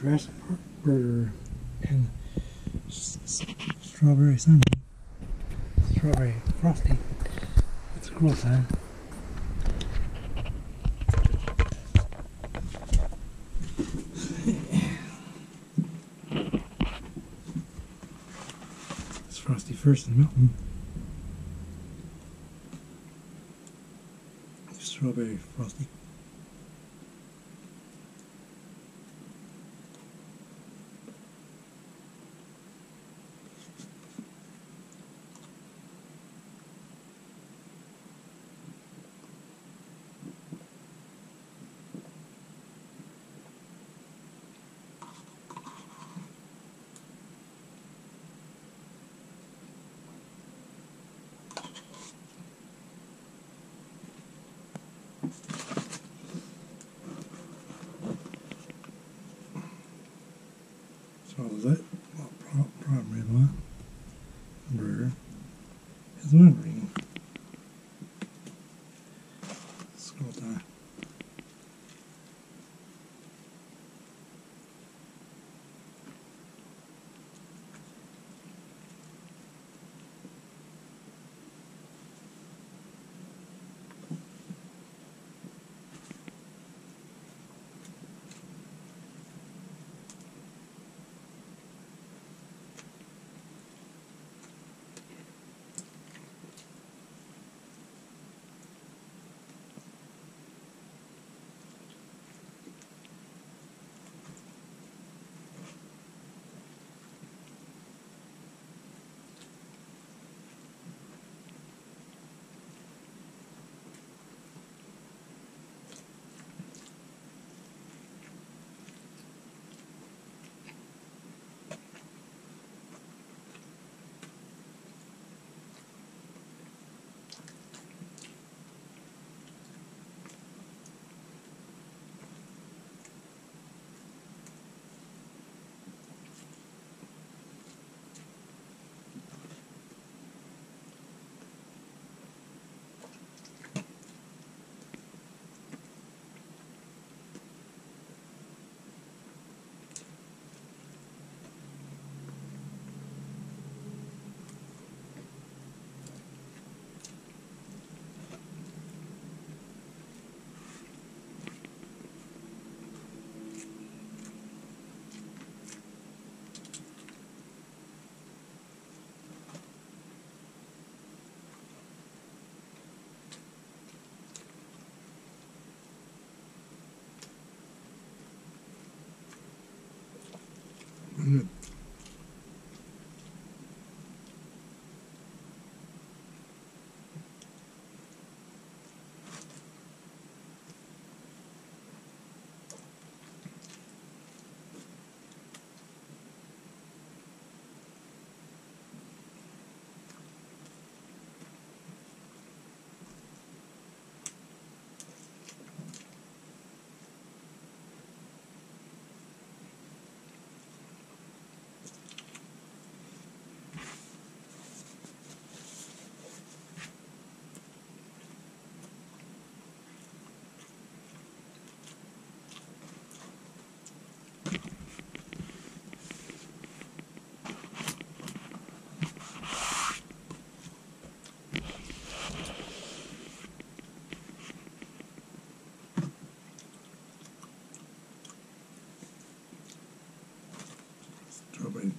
Jurassic Park burger and strawberry sundae, strawberry frosty. It's a cool sign. it's frosty first and Milton. Strawberry frosty.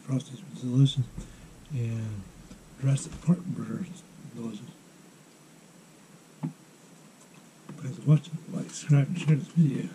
Frosties was delicious. And burger is delicious. Thanks for watching. Like, subscribe, and share this video.